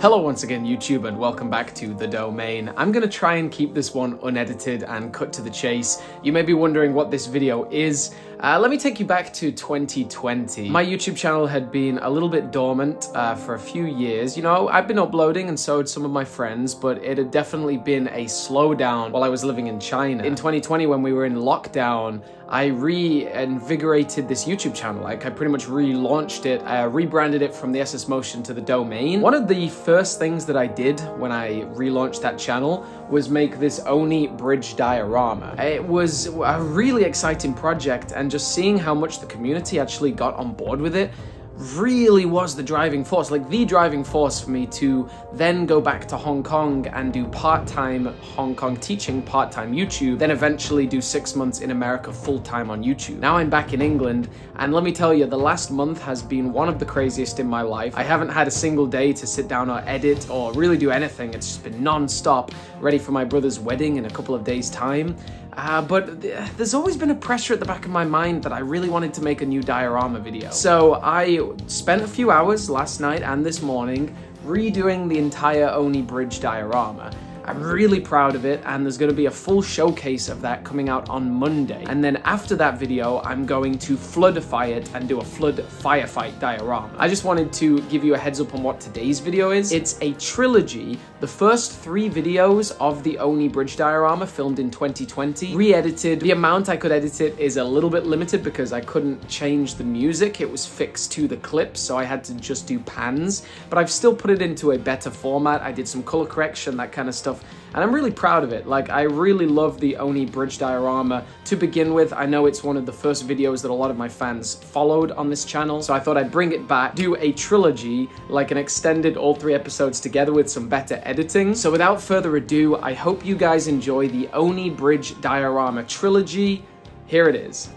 Hello once again YouTube and welcome back to The Domain. I'm gonna try and keep this one unedited and cut to the chase. You may be wondering what this video is. Uh, let me take you back to 2020. My YouTube channel had been a little bit dormant uh, for a few years. You know, I've been uploading and so had some of my friends, but it had definitely been a slowdown while I was living in China. In 2020, when we were in lockdown, I reinvigorated this YouTube channel. Like I pretty much relaunched it, I rebranded it from the SS Motion to the domain. One of the first things that I did when I relaunched that channel was make this Oni bridge diorama. It was a really exciting project and just seeing how much the community actually got on board with it really was the driving force, like the driving force for me to then go back to Hong Kong and do part-time Hong Kong teaching, part-time YouTube, then eventually do six months in America full-time on YouTube. Now I'm back in England, and let me tell you, the last month has been one of the craziest in my life. I haven't had a single day to sit down or edit or really do anything. It's just been non-stop, ready for my brother's wedding in a couple of days' time. Uh, but th there's always been a pressure at the back of my mind that I really wanted to make a new diorama video. So I spent a few hours last night and this morning redoing the entire Oni Bridge diorama. I'm really proud of it and there's going to be a full showcase of that coming out on Monday. And then after that video, I'm going to floodify it and do a flood firefight diorama. I just wanted to give you a heads up on what today's video is. It's a trilogy. The first three videos of the Oni Bridge diorama filmed in 2020, re-edited. The amount I could edit it is a little bit limited because I couldn't change the music. It was fixed to the clips, so I had to just do pans. But I've still put it into a better format. I did some color correction, that kind of stuff and I'm really proud of it. Like, I really love the Oni bridge diorama to begin with. I know it's one of the first videos that a lot of my fans followed on this channel, so I thought I'd bring it back, do a trilogy, like an extended all three episodes together with some better editing. So without further ado, I hope you guys enjoy the Oni bridge diorama trilogy. Here it is.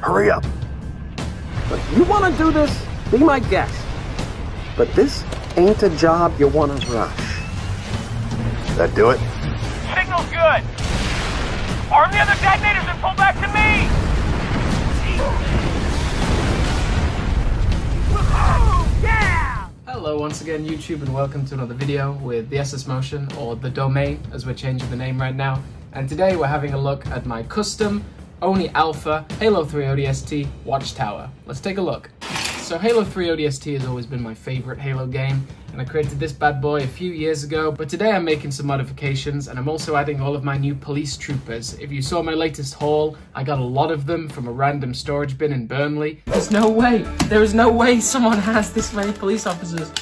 Hurry up. But you want to do this? Be my guest. But this ain't a job you want to rush. That do it? Signal's good. Arm the other detonators and pull back to me. Yeah! Hello once again YouTube and welcome to another video with the SS Motion or the Domain as we're changing the name right now. And today we're having a look at my custom Oni Alpha Halo 3 ODST Watchtower. Let's take a look. So Halo 3 ODST has always been my favorite Halo game, and I created this bad boy a few years ago, but today I'm making some modifications, and I'm also adding all of my new police troopers. If you saw my latest haul, I got a lot of them from a random storage bin in Burnley. There's no way, there is no way someone has this many police officers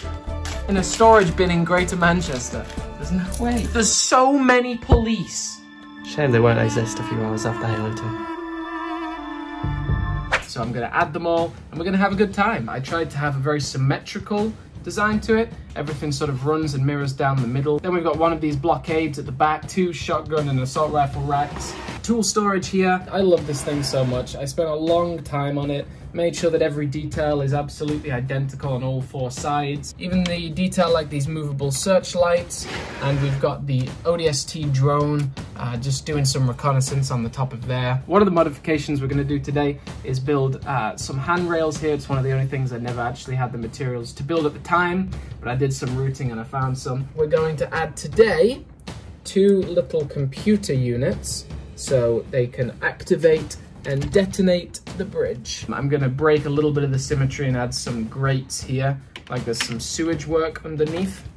in a storage bin in Greater Manchester. There's no way. There's so many police. Shame they won't exist a few hours after Halo 2. So I'm gonna add them all and we're gonna have a good time. I tried to have a very symmetrical design to it. Everything sort of runs and mirrors down the middle. Then we've got one of these blockades at the back, two shotgun and assault rifle racks. Tool storage here. I love this thing so much. I spent a long time on it made sure that every detail is absolutely identical on all four sides. Even the detail like these movable searchlights, and we've got the ODST drone uh, just doing some reconnaissance on the top of there. One of the modifications we're gonna do today is build uh, some handrails here. It's one of the only things I never actually had the materials to build at the time, but I did some rooting and I found some. We're going to add today two little computer units so they can activate and detonate the bridge. I'm gonna break a little bit of the symmetry and add some grates here, like there's some sewage work underneath.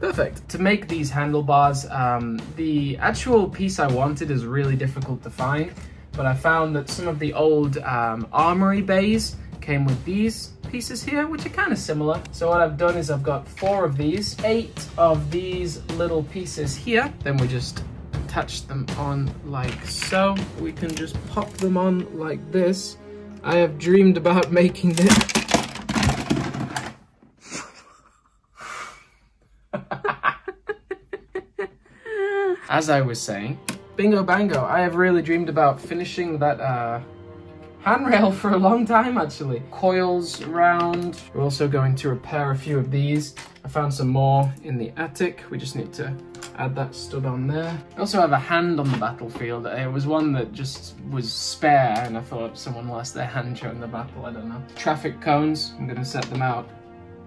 Perfect. To make these handlebars, um, the actual piece I wanted is really difficult to find, but I found that some of the old um, armory bays came with these pieces here, which are kind of similar. So what I've done is I've got four of these, eight of these little pieces here. Then we just attach them on like so. We can just pop them on like this. I have dreamed about making this. As I was saying, bingo bango, I have really dreamed about finishing that uh, handrail for a long time actually. Coils around. We're also going to repair a few of these. I found some more in the attic. We just need to add that stud on there. I also have a hand on the battlefield. It was one that just was spare and I thought someone lost their hand during the battle, I don't know. Traffic cones, I'm gonna set them out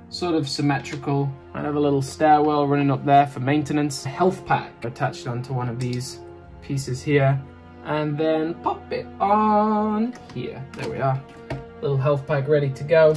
sort of symmetrical. I have a little stairwell running up there for maintenance. Health pack attached onto one of these pieces here and then pop it on here. There we are. Little health pack ready to go.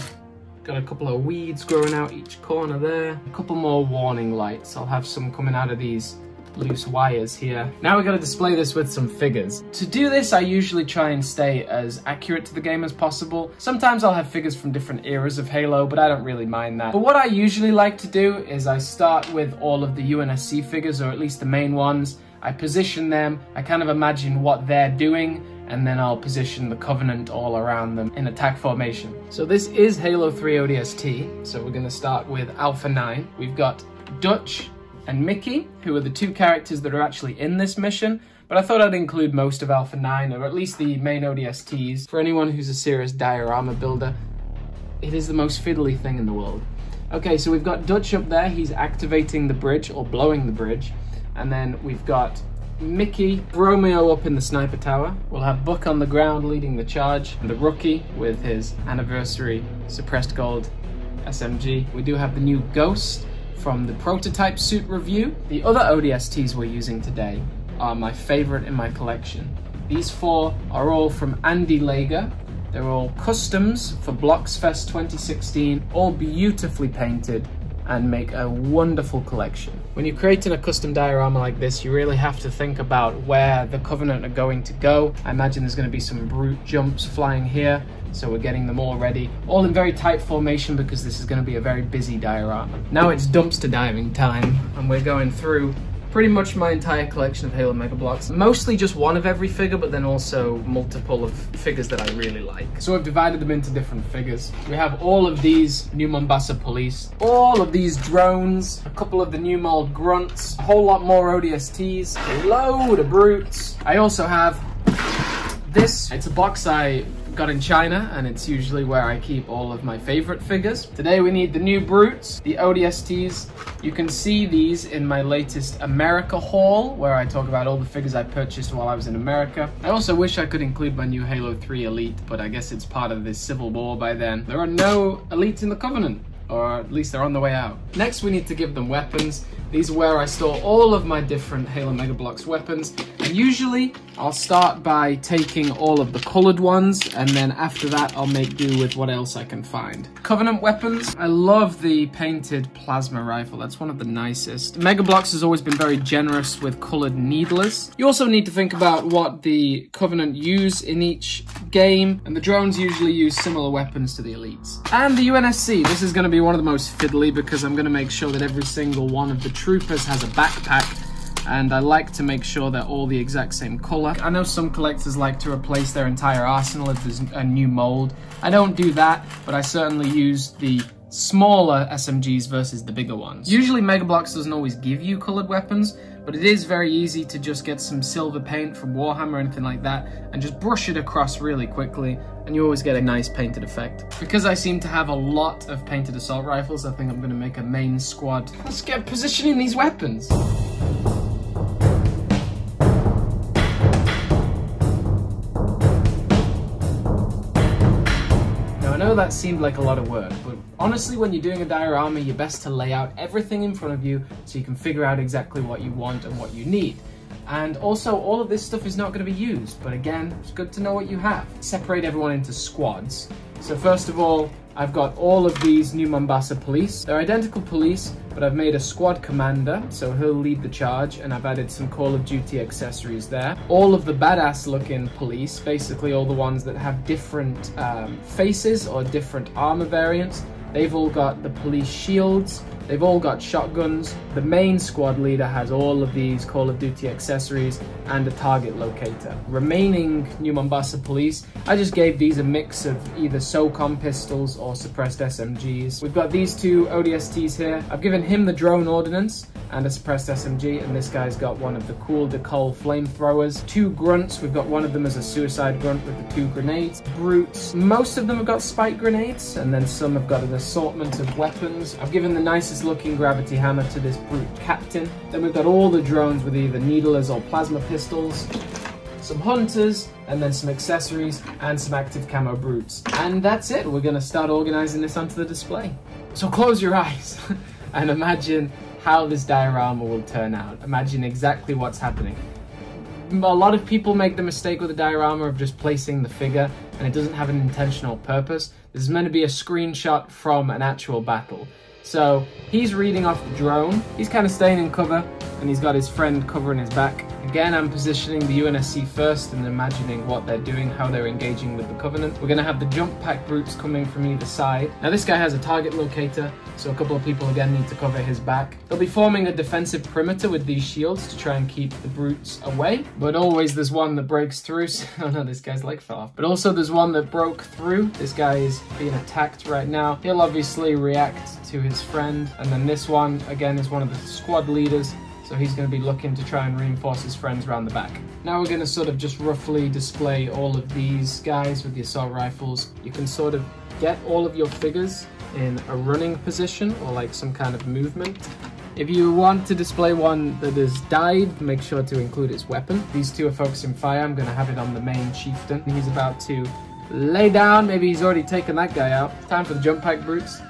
Got a couple of weeds growing out each corner there. A couple more warning lights. I'll have some coming out of these loose wires here. Now we got to display this with some figures. To do this, I usually try and stay as accurate to the game as possible. Sometimes I'll have figures from different eras of Halo, but I don't really mind that. But what I usually like to do is I start with all of the UNSC figures, or at least the main ones. I position them, I kind of imagine what they're doing, and then I'll position the Covenant all around them in attack formation. So this is Halo 3 ODST, so we're gonna start with Alpha 9. We've got Dutch and Mickey, who are the two characters that are actually in this mission, but I thought I'd include most of Alpha 9, or at least the main ODSTs. For anyone who's a serious diorama builder, it is the most fiddly thing in the world. Okay, so we've got Dutch up there, he's activating the bridge, or blowing the bridge, and then we've got Mickey, Romeo up in the sniper tower. We'll have Buck on the ground leading the charge, and the rookie with his anniversary suppressed gold SMG. We do have the new Ghost from the prototype suit review. The other ODSTs we're using today are my favorite in my collection. These four are all from Andy Lager. They're all customs for Bloxfest 2016, all beautifully painted and make a wonderful collection. When you're creating a custom diorama like this, you really have to think about where the Covenant are going to go. I imagine there's going to be some brute jumps flying here, so we're getting them all ready. All in very tight formation because this is going to be a very busy diorama. Now it's dumpster diving time, and we're going through pretty much my entire collection of Halo Mega Bloks. Mostly just one of every figure, but then also multiple of figures that I really like. So I've divided them into different figures. We have all of these New Mombasa Police, all of these drones, a couple of the new mold grunts, a whole lot more ODSTs, a load of brutes. I also have this. It's a box I got in China and it's usually where I keep all of my favorite figures. Today we need the new Brutes, the ODSTs. You can see these in my latest America haul where I talk about all the figures I purchased while I was in America. I also wish I could include my new Halo 3 Elite, but I guess it's part of this civil war by then. There are no elites in the Covenant or at least they're on the way out. Next, we need to give them weapons. These are where I store all of my different Halo Mega Bloks weapons. And usually, I'll start by taking all of the colored ones, and then after that, I'll make do with what else I can find. Covenant weapons. I love the painted plasma rifle. That's one of the nicest. Mega Bloks has always been very generous with colored needlers. You also need to think about what the Covenant use in each game, and the drones usually use similar weapons to the elites. And the UNSC. This is going to be one of the most fiddly because I'm going to make sure that every single one of the troopers has a backpack and I like to make sure they're all the exact same color. I know some collectors like to replace their entire arsenal if there's a new mold. I don't do that, but I certainly use the smaller SMGs versus the bigger ones. Usually Mega Bloks doesn't always give you colored weapons, but it is very easy to just get some silver paint from Warhammer or anything like that and just brush it across really quickly and you always get a nice painted effect. Because I seem to have a lot of painted assault rifles, I think I'm going to make a main squad. Let's get positioning these weapons. Know that seemed like a lot of work, but honestly when you're doing a diorama, you're best to lay out everything in front of you so you can figure out exactly what you want and what you need. And also, all of this stuff is not going to be used, but again, it's good to know what you have. Separate everyone into squads. So first of all, I've got all of these new Mombasa police. They're identical police, but I've made a squad commander, so he'll lead the charge, and I've added some Call of Duty accessories there. All of the badass looking police, basically all the ones that have different um, faces or different armor variants, they've all got the police shields, They've all got shotguns. The main squad leader has all of these Call of Duty accessories and a target locator. Remaining New Mombasa police, I just gave these a mix of either SOCOM pistols or suppressed SMGs. We've got these two ODSTs here. I've given him the drone ordnance and a suppressed SMG, and this guy's got one of the cool Decol flamethrowers. Two grunts, we've got one of them as a suicide grunt with the two grenades. Brutes, most of them have got spike grenades, and then some have got an assortment of weapons. I've given the nicest looking gravity hammer to this brute captain. Then we've got all the drones with either needlers or plasma pistols some hunters, and then some accessories, and some active camo brutes. And that's it, we're gonna start organizing this onto the display. So close your eyes and imagine how this diorama will turn out. Imagine exactly what's happening. A lot of people make the mistake with a diorama of just placing the figure and it doesn't have an intentional purpose. This is meant to be a screenshot from an actual battle. So he's reading off the drone, he's kind of staying in cover, and he's got his friend covering his back. Again, I'm positioning the UNSC first and imagining what they're doing, how they're engaging with the Covenant. We're going to have the jump pack brutes coming from either side. Now this guy has a target locator, so a couple of people again need to cover his back. They'll be forming a defensive perimeter with these shields to try and keep the brutes away. But always there's one that breaks through. oh no, this guy's leg fell off. But also there's one that broke through. This guy is being attacked right now. He'll obviously react to his friend. And then this one, again, is one of the squad leaders. So he's going to be looking to try and reinforce his friends around the back. Now we're going to sort of just roughly display all of these guys with the assault rifles. You can sort of get all of your figures in a running position or like some kind of movement. If you want to display one that has died, make sure to include its weapon. These two are focusing fire. I'm going to have it on the main chieftain. He's about to lay down. Maybe he's already taken that guy out. Time for the jump pack brutes.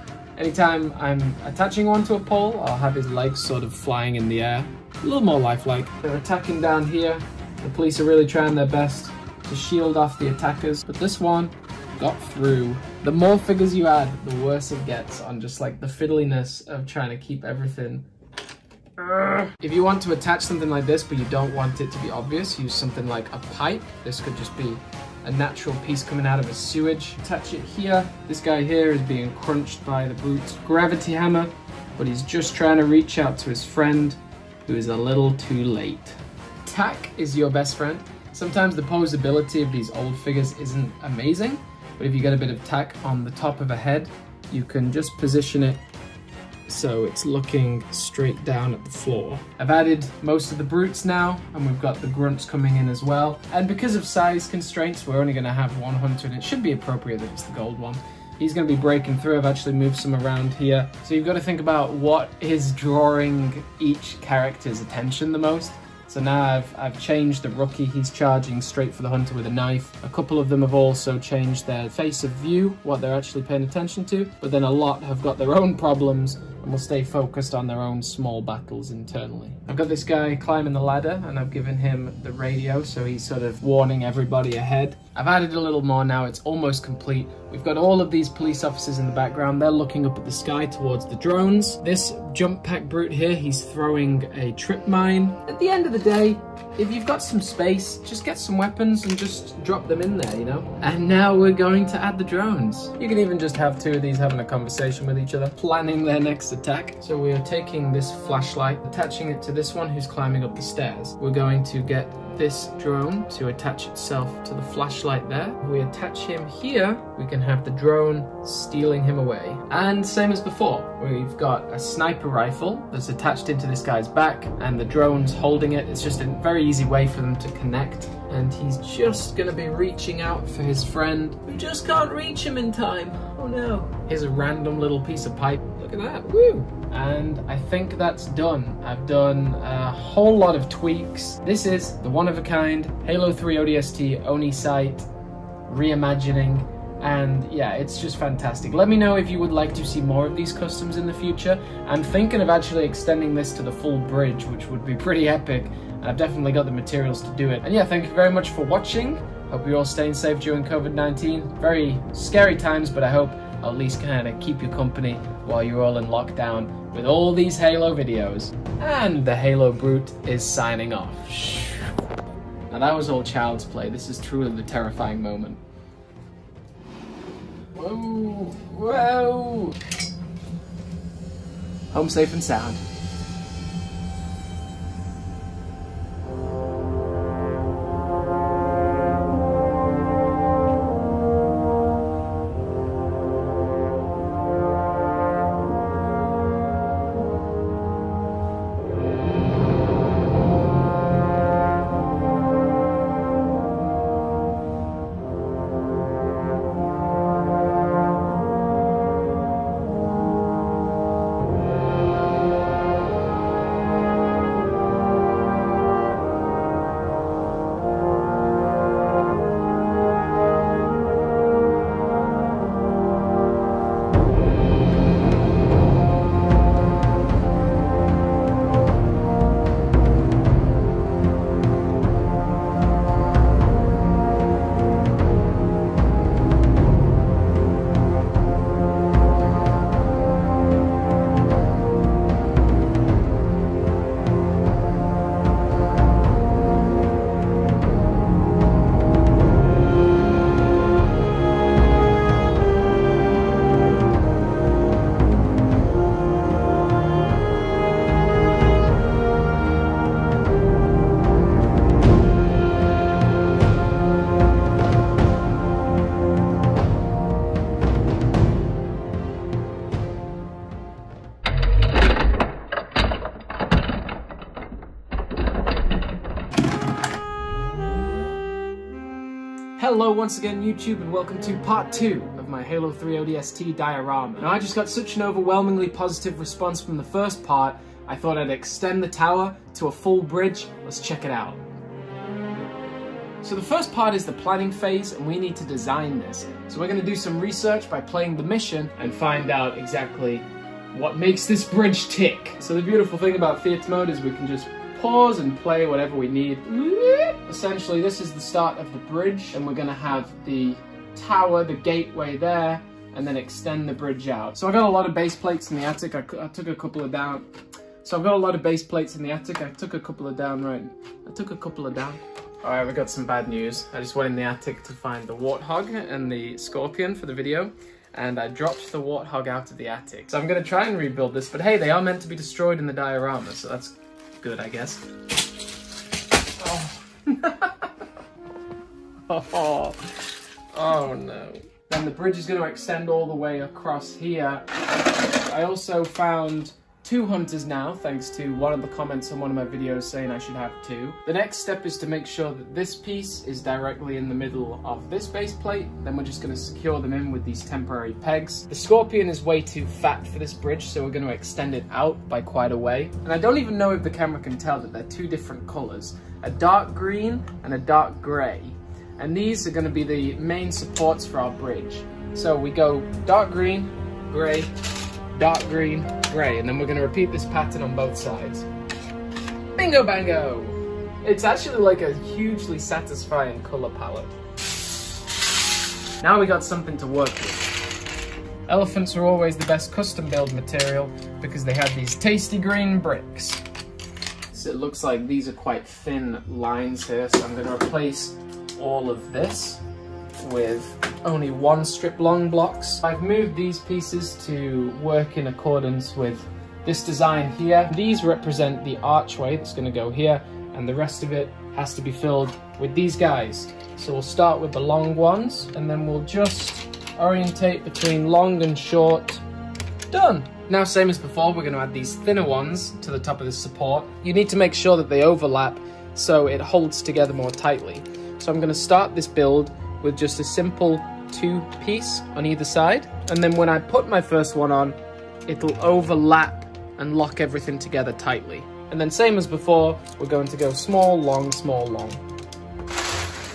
Anytime I'm attaching one to a pole, I'll have his legs sort of flying in the air. A little more lifelike. They're attacking down here. The police are really trying their best to shield off the attackers, but this one got through. The more figures you add, the worse it gets on just like the fiddliness of trying to keep everything if you want to attach something like this, but you don't want it to be obvious, use something like a pipe. This could just be a natural piece coming out of a sewage. Attach it here. This guy here is being crunched by the brute's gravity hammer, but he's just trying to reach out to his friend who is a little too late. Tack is your best friend. Sometimes the posability of these old figures isn't amazing, but if you get a bit of tack on the top of a head, you can just position it so it's looking straight down at the floor. I've added most of the brutes now, and we've got the grunts coming in as well. And because of size constraints, we're only gonna have one hunter, and it should be appropriate that it's the gold one. He's going to be breaking through. I've actually moved some around here. So you've got to think about what is drawing each character's attention the most. So now I've, I've changed the rookie, he's charging straight for the hunter with a knife. A couple of them have also changed their face of view, what they're actually paying attention to, but then a lot have got their own problems and will stay focused on their own small battles internally. I've got this guy climbing the ladder and I've given him the radio so he's sort of warning everybody ahead. I've added a little more now, it's almost complete. We've got all of these police officers in the background, they're looking up at the sky towards the drones. This jump pack brute here, he's throwing a trip mine. At the end of the day, if you've got some space, just get some weapons and just drop them in there, you know? And now we're going to add the drones. You can even just have two of these having a conversation with each other, planning their next attack. So we are taking this flashlight, attaching it to this one who's climbing up the stairs. We're going to get this drone to attach itself to the flashlight there. If we attach him here, we can have the drone stealing him away. And same as before, we've got a sniper rifle that's attached into this guy's back and the drone's holding it. It's just a very easy way for them to connect. And he's just gonna be reaching out for his friend. We just can't reach him in time. Oh no. Here's a random little piece of pipe. Look at that, woo! and I think that's done. I've done a whole lot of tweaks. This is the one-of-a-kind Halo 3 ODST Oni site reimagining and yeah, it's just fantastic. Let me know if you would like to see more of these customs in the future. I'm thinking of actually extending this to the full bridge, which would be pretty epic. I've definitely got the materials to do it. And yeah, thank you very much for watching. Hope you're all staying safe during COVID-19. Very scary times, but I hope at least kind of keep you company while you're all in lockdown with all these Halo videos. And the Halo Brute is signing off. Now that was all child's play. This is truly the terrifying moment. Whoa, whoa. home safe and sound. Hello once again YouTube and welcome to part 2 of my Halo 3 ODST diorama. Now I just got such an overwhelmingly positive response from the first part, I thought I'd extend the tower to a full bridge. Let's check it out. So the first part is the planning phase and we need to design this. So we're going to do some research by playing the mission and find out exactly what makes this bridge tick. So the beautiful thing about theatre mode is we can just pause and play whatever we need. Essentially, this is the start of the bridge, and we're gonna have the tower, the gateway there, and then extend the bridge out. So I got a lot of base plates in the attic. I, I took a couple of down. So I've got a lot of base plates in the attic. I took a couple of down, right? I took a couple of down. All right, we got some bad news. I just went in the attic to find the warthog and the scorpion for the video and I dropped the warthog out of the attic. So I'm gonna try and rebuild this, but hey, they are meant to be destroyed in the diorama, so that's good, I guess. Oh. oh. oh no. Then the bridge is going to extend all the way across here. I also found two hunters now, thanks to one of the comments on one of my videos saying I should have two. The next step is to make sure that this piece is directly in the middle of this base plate. Then we're just going to secure them in with these temporary pegs. The Scorpion is way too fat for this bridge, so we're going to extend it out by quite a way. And I don't even know if the camera can tell that they're two different colors, a dark green and a dark gray. And these are going to be the main supports for our bridge. So we go dark green, gray, dark green, gray, and then we're gonna repeat this pattern on both sides. Bingo bango! It's actually like a hugely satisfying color palette. Now we got something to work with. Elephants are always the best custom build material because they have these tasty green bricks. So it looks like these are quite thin lines here, so I'm gonna replace all of this with only one strip long blocks. I've moved these pieces to work in accordance with this design here. These represent the archway that's going to go here and the rest of it has to be filled with these guys. So we'll start with the long ones and then we'll just orientate between long and short. Done! Now same as before, we're going to add these thinner ones to the top of the support. You need to make sure that they overlap so it holds together more tightly. So I'm going to start this build with just a simple two piece on either side. And then when I put my first one on, it'll overlap and lock everything together tightly. And then same as before, we're going to go small, long, small, long.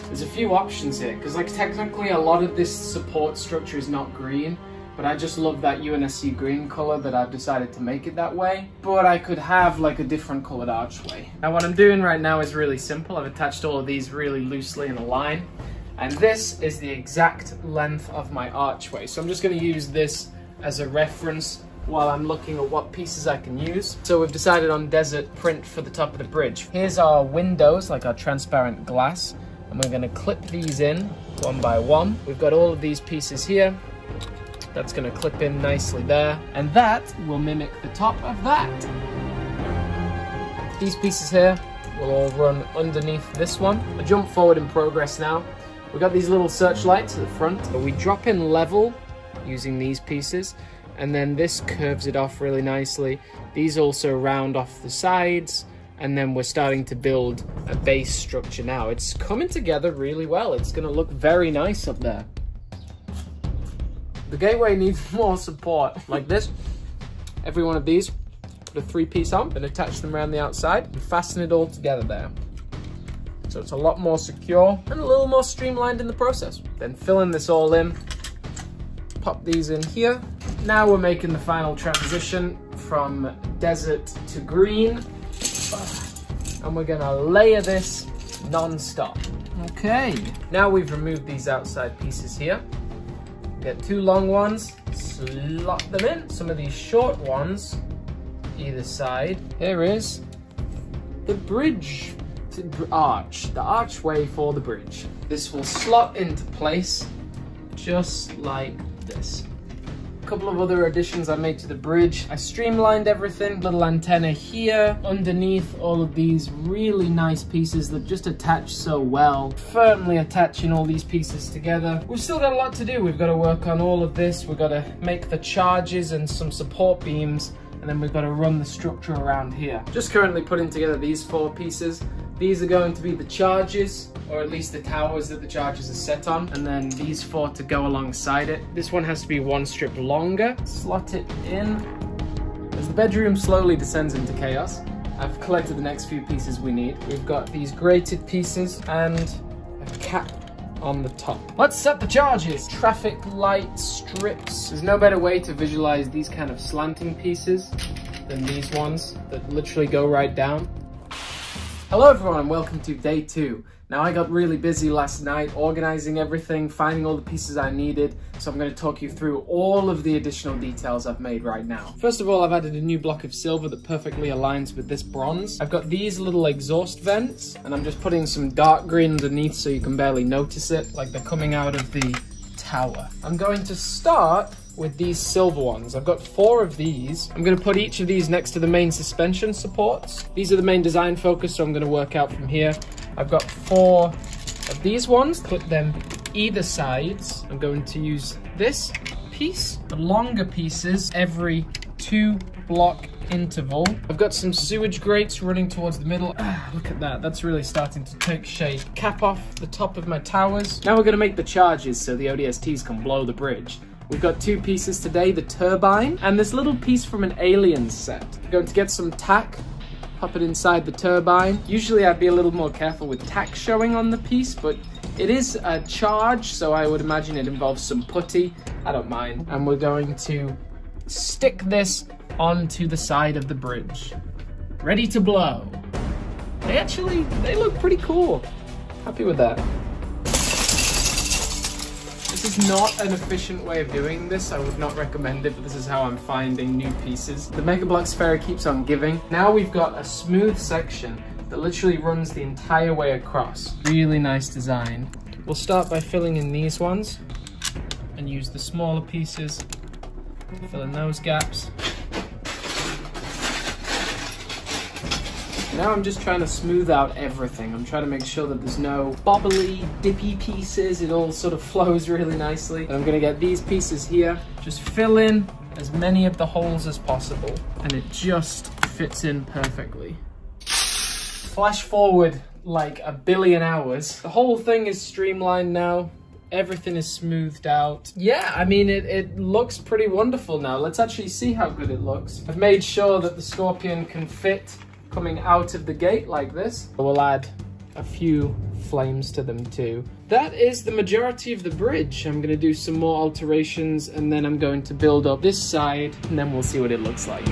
There's a few options here, because like technically a lot of this support structure is not green, but I just love that UNSC green color that I've decided to make it that way. But I could have like a different colored archway. Now what I'm doing right now is really simple. I've attached all of these really loosely in a line. And this is the exact length of my archway. So I'm just gonna use this as a reference while I'm looking at what pieces I can use. So we've decided on desert print for the top of the bridge. Here's our windows, like our transparent glass, and we're gonna clip these in one by one. We've got all of these pieces here, That's gonna clip in nicely there. And that will mimic the top of that. These pieces here will all run underneath this one. I jump forward in progress now. We've got these little searchlights at the front. We drop in level using these pieces and then this curves it off really nicely. These also round off the sides and then we're starting to build a base structure now. It's coming together really well. It's gonna look very nice up there. The gateway needs more support like this. Every one of these, put a three piece on and attach them around the outside and fasten it all together there. So it's a lot more secure and a little more streamlined in the process. Then filling this all in, pop these in here. Now we're making the final transition from desert to green and we're gonna layer this non-stop. Okay, now we've removed these outside pieces here. Get two long ones, slot them in. Some of these short ones, either side. Here is the bridge arch, the archway for the bridge. This will slot into place just like this. A couple of other additions I made to the bridge. I streamlined everything, little antenna here, underneath all of these really nice pieces that just attach so well. Firmly attaching all these pieces together. We've still got a lot to do. We've got to work on all of this. We've got to make the charges and some support beams and then we've got to run the structure around here. Just currently putting together these four pieces. These are going to be the charges, or at least the towers that the charges are set on, and then these four to go alongside it. This one has to be one strip longer. Slot it in. As the bedroom slowly descends into chaos, I've collected the next few pieces we need. We've got these grated pieces and a cap on the top. Let's set the charges. Traffic light strips. There's no better way to visualize these kind of slanting pieces than these ones that literally go right down. Hello everyone and welcome to day two. Now I got really busy last night organizing everything, finding all the pieces I needed, so I'm going to talk you through all of the additional details I've made right now. First of all, I've added a new block of silver that perfectly aligns with this bronze. I've got these little exhaust vents, and I'm just putting some dark green underneath so you can barely notice it, like they're coming out of the tower. I'm going to start with these silver ones. I've got four of these. I'm going to put each of these next to the main suspension supports. These are the main design focus, so I'm going to work out from here. I've got four of these ones, clip them either sides. I'm going to use this piece, the longer pieces, every two block interval. I've got some sewage grates running towards the middle. Ah, look at that, that's really starting to take shape. Cap off the top of my towers. Now we're gonna make the charges so the ODSTs can blow the bridge. We've got two pieces today, the turbine, and this little piece from an alien set. Going to get some tack, pop it inside the turbine. Usually I'd be a little more careful with tack showing on the piece, but it is a charge, so I would imagine it involves some putty. I don't mind. And we're going to stick this onto the side of the bridge. Ready to blow. They actually, they look pretty cool. Happy with that. Is not an efficient way of doing this. I would not recommend it, but this is how I'm finding new pieces. The Mega Bloks Ferry keeps on giving. Now we've got a smooth section that literally runs the entire way across. Really nice design. We'll start by filling in these ones and use the smaller pieces, to fill in those gaps. Now I'm just trying to smooth out everything. I'm trying to make sure that there's no bobbly, dippy pieces. It all sort of flows really nicely. I'm gonna get these pieces here. Just fill in as many of the holes as possible. And it just fits in perfectly. Flash forward like a billion hours. The whole thing is streamlined now. Everything is smoothed out. Yeah, I mean, it, it looks pretty wonderful now. Let's actually see how good it looks. I've made sure that the Scorpion can fit coming out of the gate like this. We'll add a few flames to them too. That is the majority of the bridge. I'm gonna do some more alterations and then I'm going to build up this side and then we'll see what it looks like.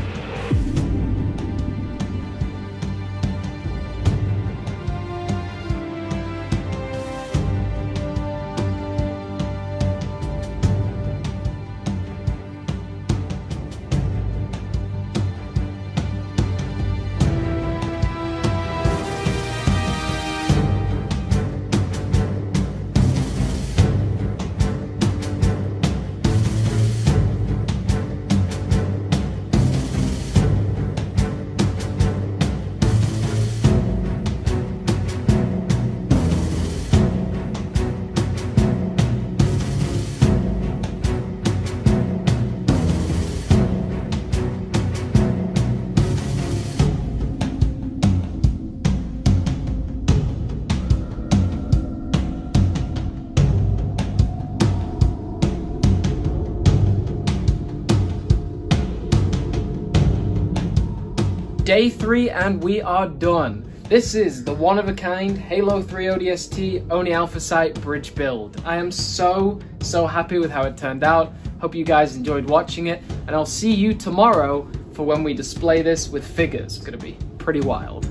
Day three and we are done. This is the one-of-a-kind Halo 3 ODST Oni Alpha Site bridge build. I am so, so happy with how it turned out. Hope you guys enjoyed watching it, and I'll see you tomorrow for when we display this with figures. It's gonna be pretty wild.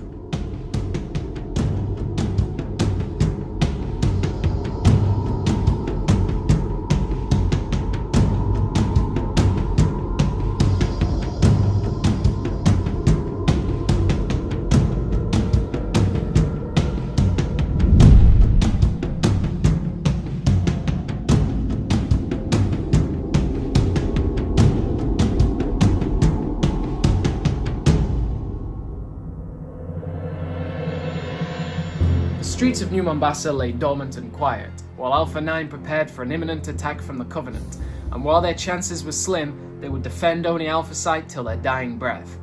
The streets of New Mombasa lay dormant and quiet, while Alpha 9 prepared for an imminent attack from the Covenant, and while their chances were slim, they would defend Oni Alpha Site till their dying breath.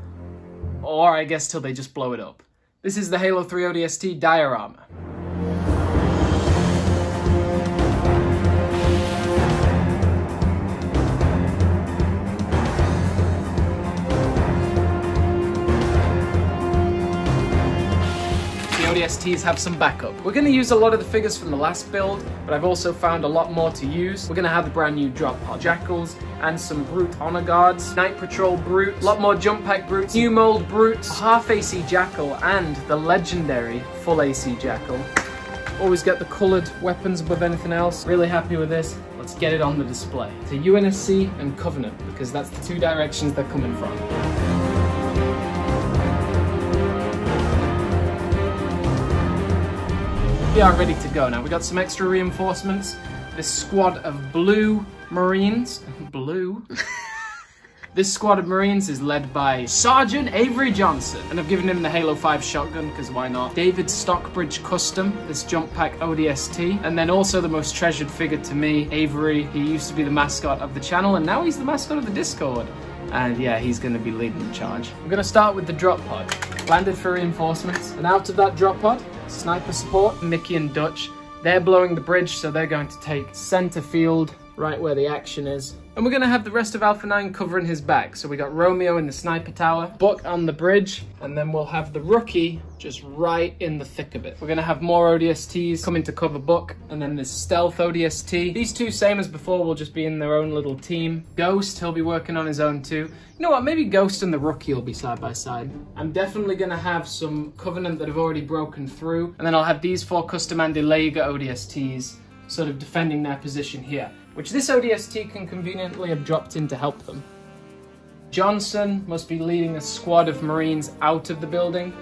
Or I guess till they just blow it up. This is the Halo 3 ODST diorama. ODSTs have some backup. We're going to use a lot of the figures from the last build, but I've also found a lot more to use. We're going to have the brand new drop pod jackals and some brute honor guards, night patrol brute, a lot more jump pack brutes, new mold brutes, half AC jackal, and the legendary full AC jackal. Always get the coloured weapons above anything else. Really happy with this. Let's get it on the display. To UNSC and Covenant, because that's the two directions they're coming from. We are ready to go now. We got some extra reinforcements. This squad of blue Marines. Blue? This squad of Marines is led by Sergeant Avery Johnson, and I've given him the Halo 5 shotgun because why not? David Stockbridge Custom, this jump pack ODST, and then also the most treasured figure to me, Avery. He used to be the mascot of the channel, and now he's the mascot of the Discord. And yeah, he's going to be leading the charge. I'm going to start with the drop pod. Landed for reinforcements, and out of that drop pod, sniper support, Mickey and Dutch. They're blowing the bridge, so they're going to take center field, right where the action is. And we're to have the rest of Alpha 9 covering his back. So we got Romeo in the sniper tower, Buck on the bridge, and then we'll have the rookie just right in the thick of it. We're to have more ODSTs coming to cover Buck, and then this stealth ODST. These two, same as before, will just be in their own little team. Ghost, he'll be working on his own too. You know what, maybe Ghost and the rookie will be side by side. I'm definitely to have some Covenant that have already broken through, and then I'll have these four custom Andy Lega ODSTs sort of defending their position here, which this ODST can conveniently have dropped in to help them. Johnson must be leading a squad of Marines out of the building,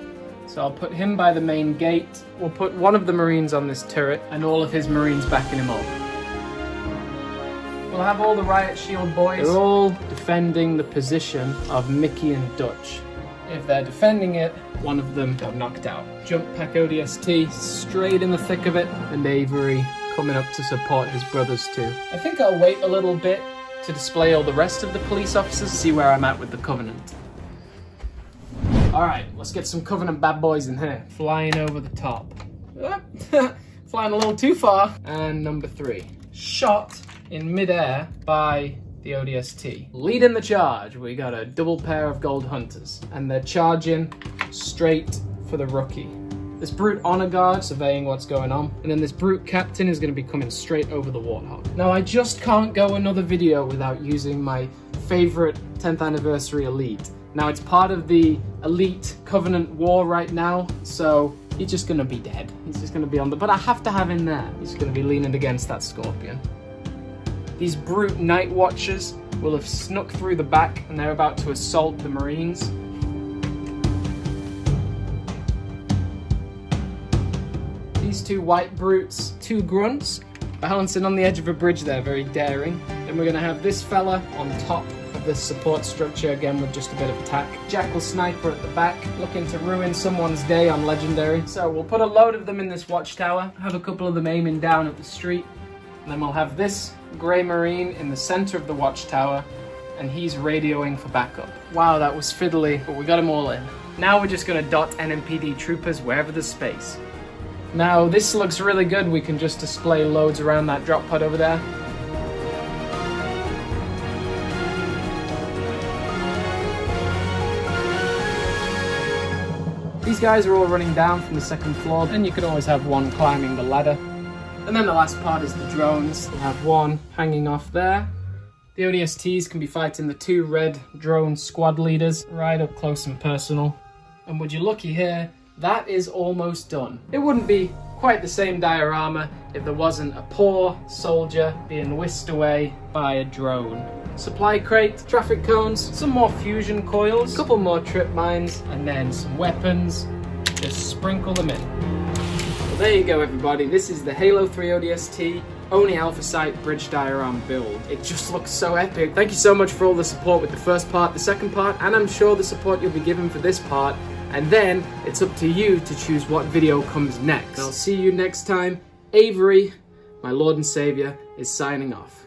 so I'll put him by the main gate. We'll put one of the Marines on this turret and all of his Marines backing him up. We'll have all the Riot Shield boys. They're all defending the position of Mickey and Dutch. If they're defending it, one of them got knocked out. Jump Pack ODST straight in the thick of it, and Avery coming up to support his brothers too. I think I'll wait a little bit to display all the rest of the police officers, see where I'm at with the Covenant. Alright, let's get some Covenant bad boys in here. Flying over the top. Flying a little too far. And number three, shot in midair by the ODST. Leading the charge, we got a double pair of gold hunters, and they're charging straight for the rookie. This brute honor guard surveying what's going on, and then this brute captain is going to be coming straight over the warthog. Now I just can't go another video without using my favorite 10th anniversary elite. Now it's part of the elite covenant war right now, so he's just going to be dead. He's just going to be on the, but I have to have him there. He's going to be leaning against that scorpion. These brute night watchers will have snuck through the back and they're about to assault the marines. These two white brutes, two grunts, balancing on the edge of a bridge there, very daring. Then we're going to have this fella on top of this support structure, again with just a bit of attack. Jackal Sniper at the back, looking to ruin someone's day on Legendary. So we'll put a load of them in this watchtower, have a couple of them aiming down at the street, and then we'll have this Grey Marine in the center of the watchtower, and he's radioing for backup. Wow, that was fiddly, but we got them all in. Now we're just gonna dot NMPD troopers wherever there's space. Now, this looks really good. We can just display loads around that drop pod over there. These guys are all running down from the second floor, and you can always have one climbing the ladder. And then the last part is the drones. We have one hanging off there. The ODSTs can be fighting the two red drone squad leaders right up close and personal. And would you looky here, that is almost done. It wouldn't be quite the same diorama if there wasn't a poor soldier being whisked away by a drone. Supply crate, traffic cones, some more fusion coils, a couple more trip mines, and then some weapons. Just sprinkle them in. Well, there you go everybody, this is the Halo 3 ODST Oni Alpha Site Bridge Diorama build. It just looks so epic. Thank you so much for all the support with the first part, the second part, and I'm sure the support you'll be given for this part. And then it's up to you to choose what video comes next. I'll see you next time. Avery, my Lord and Savior, is signing off.